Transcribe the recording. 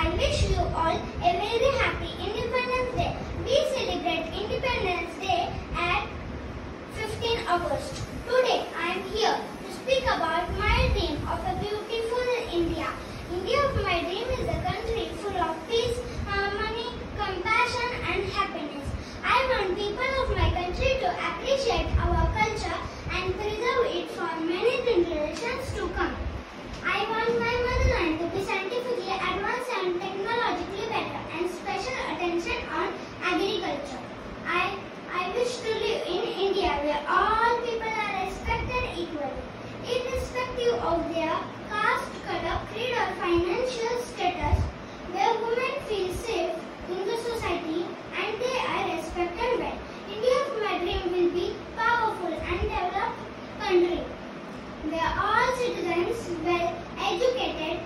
I wish you all a very happy Independence Day. We celebrate Independence Day at 15 August. Today I am here to speak about my dream of a beautiful India. India of my dream is a country full of peace, harmony, compassion and happiness. I want people of my country to appreciate our culture and preserve it for many generations to come. I want my motherland to be scientifically advanced and technologically better and special attention on agriculture. I, Live in India where all people are respected equally, irrespective of their caste, color, creed or financial status, where women feel safe in the society and they are respected well. India of my dream will be powerful and developed country where all citizens well educated,